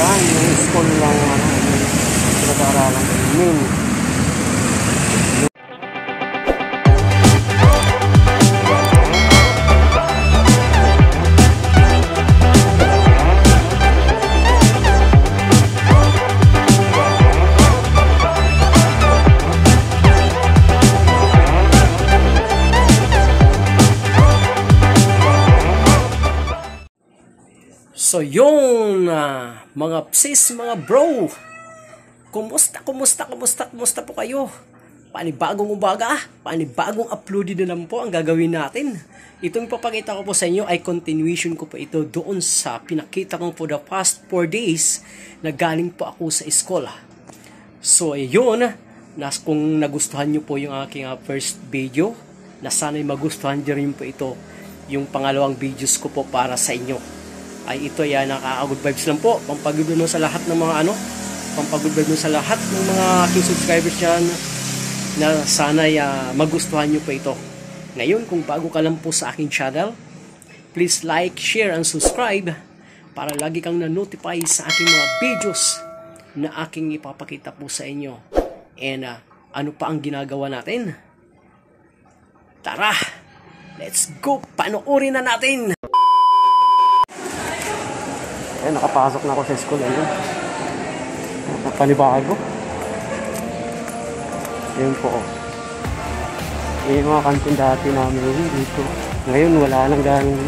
Yan, yung school lang, ano, yung pinag-aaralan ko. Main. So yun, ah, mga sis, mga bro. Kumusta, kumusta, kumusta, kumusta po kayo? Panibagong umaga, panibagong upload na naman po ang gagawin natin. Itong papakita ko po sa inyo ay continuation ko po ito doon sa pinakita ko for the past 4 days na galing po ako sa eskwela. So yun, nas kung nagustuhan nyo po yung aking ah, first video, na sana'y magustuhan nyo rin po ito yung pangalawang videos ko po para sa inyo ay ito ay nakaka-good vibes lang po. Pampagod mo sa lahat ng mga ano, pampagod mo sa lahat ng mga aking subscribers dyan na sana uh, magustuhan nyo po ito. Ngayon, kung bago ka lang po sa aking channel, please like, share, and subscribe para lagi kang na-notify sa aking mga videos na aking ipapakita po sa inyo. And uh, ano pa ang ginagawa natin? Tara! Let's go! Panoorin na natin! Ayun, nakapasok na ako sa school. Ayun. Panibago. Ayun po. Oh. Ayun yung mga kantin dati namin dito. Ngayon, wala nang ganong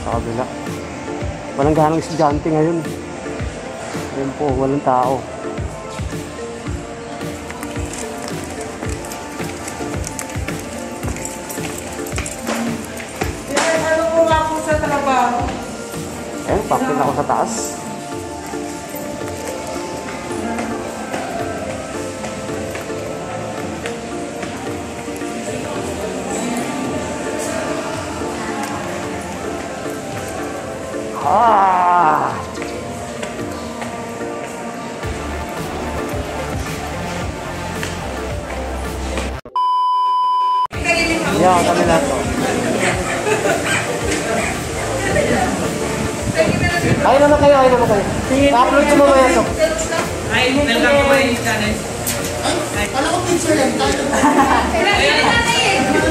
sa kabila. Walang ganong estudyante ngayon. Ayun po, walang tao. Ano po nga po sa trabaho? Ayun, pakit ako sa taas. Yeah, kami na to. Ay naman kayo, ay naman kayo. Pa-upload ko mamaya to. Ay, welcome to my channel.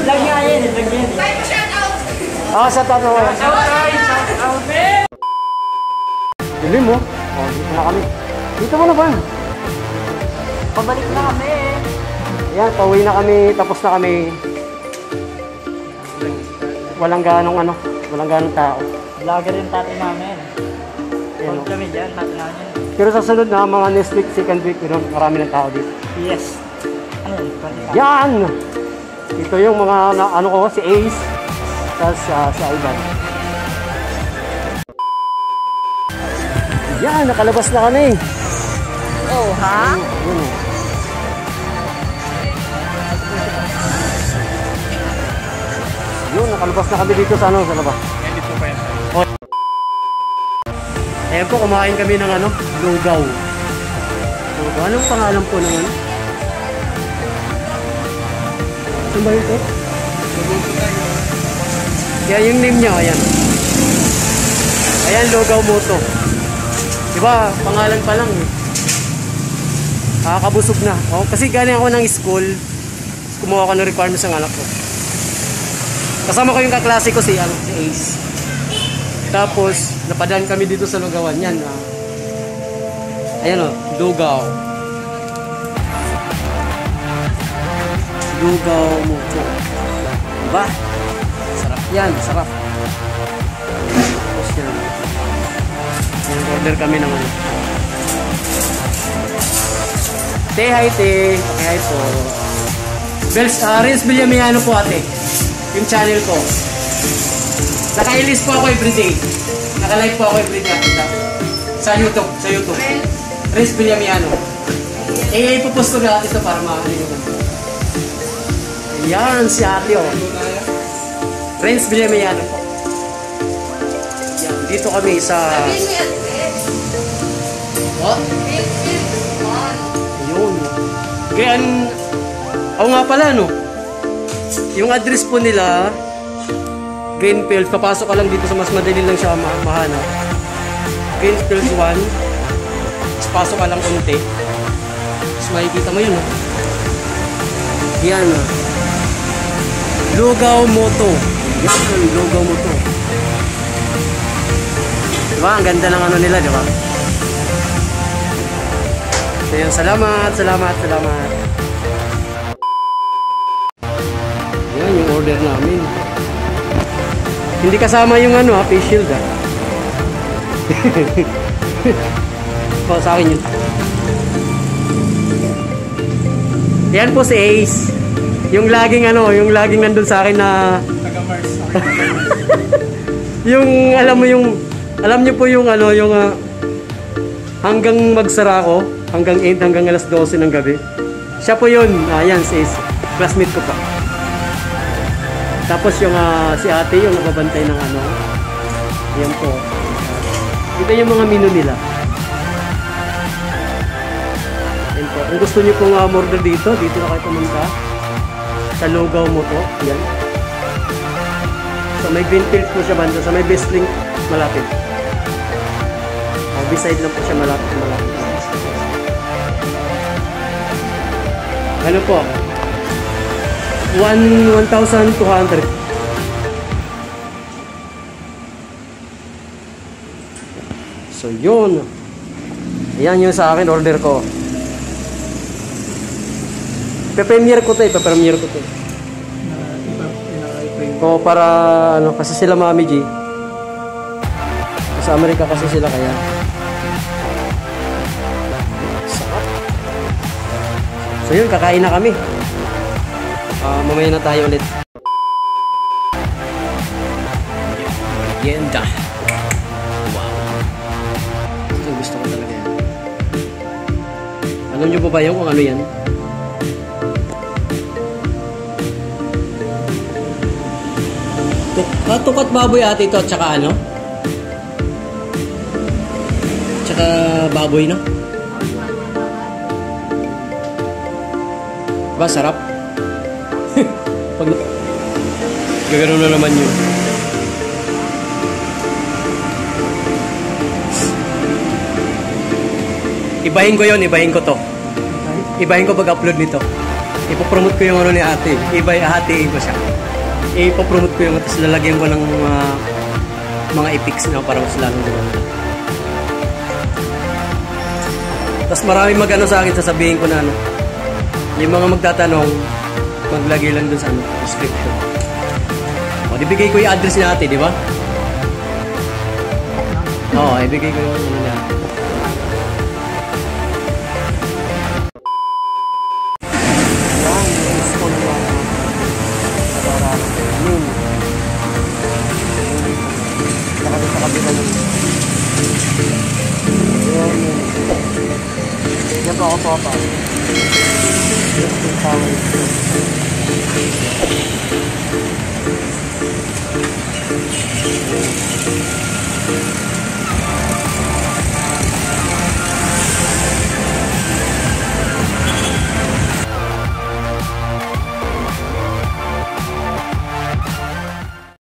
Vlog nga yan, vlog yan. Ah, sa tato mamaya. Shout out, shout out, eh! Dilim mo. Oh, dito na kami. Dito mo na ba? Pabalik na kami eh. Yan, pauwi na kami, tapos na kami. Walang ganong ano, walang ganong tao. Vlogger yung tatay namin. Yan, Huwag oh. kami dyan, tatay namin. Pero sa sunod na, mga next week, second week, yun, marami ng tao dito. Yes. Ano yun? Yan! Ito yung mga, na, ano ko, si Ace, tapos uh, si Ivan. Yan, nakalabas na kami. Oh, ha? Yun, oh. Yun, nakalabas na kami dito sa ano, sa labas. Oh. Ayan po, kumain kami ng ano, lugaw. Lugaw. Anong pangalan po ng ano? Saan ba yun po? Kaya yung name niya, ayan. Ayan, lugaw moto. Diba, pangalan pa lang eh. Nakakabusog na. Oh, kasi galing ako ng school. Kumuha ko ng requirements ng anak ko. Kasama ko yung kaklase ko si, ano, si Ace. Tapos, napadaan kami dito sa lugawan. Yan. Ah. Ayan o, lugaw. Lugaw mo po. Diba? Sarap yan, sarap. Tapos order kami ng ano. Te, hi te. Hi po. Bels, uh, Renz Villamiano po ate. Yung channel ko. Naka-release po ako everyday. Naka-live po ako everyday. Sa YouTube. Sa YouTube. Renz Villamiano. Eh, ipopost ko na ito para makakalimutan ko. Yan, si ate oh. Renz Villamiano po. Yan, dito kami sa... What? Yun. Gayan, oo nga pala no. Yung address po nila, Greenfield, papasok ka lang dito sa mas madali lang siya ma mahanap. Greenfield 1, tapos pasok ka lang unti. Tapos makikita mo yun, no? Yan, no? Lugaw Moto. Yan, Lugaw Moto. Diba? Ang ganda ng ano nila, diba? So yun, salamat, salamat, salamat. Order namin. Hindi kasama yung ano ha, face shield ha. oh, sa akin yun. Yan po si Ace. Yung laging ano, yung laging nandun sa akin na... yung, alam mo yung... Alam niyo po yung ano, yung... ah, hanggang magsara ko, hanggang 8, hanggang alas 12 ng gabi. Siya po yun. Ayan, si Ace. Classmate ko pa. Tapos yung ah, si ate yung nababantay ng ano. Yan po. Ito yung mga menu nila. Yan po. Kung gusto niyo pong uh, order dito, dito na kayo pumunta. Sa Lugaw mo to. Yan. So may Greenfield po siya banda. Sa may best link malapit. Oh, beside lang po siya malapit malapit. Ano po? 1 1,200. So yun. Yan yung sa akin order ko. Pe-premiere ko to eh, pe-premiere ko to. O para ano kasi sila Mami G. Sa Amerika kasi sila kaya. So yun, kakain na kami. Ah, mamaya na tayo ulit. Merienda. Wow. Ito gusto ko talaga yan. Alam niyo po ba yung kung ano yan? Tuk ah, tukat baboy ate ito at saka ano? Tsaka baboy no? Ba, sarap. Gagano na naman yun. Ibahin ko yon, ibahin ko to. Ibahin ko pag-upload nito. Ipopromote ko yung ano ni ate. Ibay, hatiin ko siya. Ipopromote ko yung tapos lalagyan ko ng mga mga epics na para mas lalong gumanda. Tapos maraming mag-ano sa akin, sasabihin ko na ano, yung mga magtatanong, maglagay lang dun sa ano, description. Ibigay ko yung address ate, di ba? Oo, ibigay ko yung ano niya. Yan, po ako po pa. Yung tower.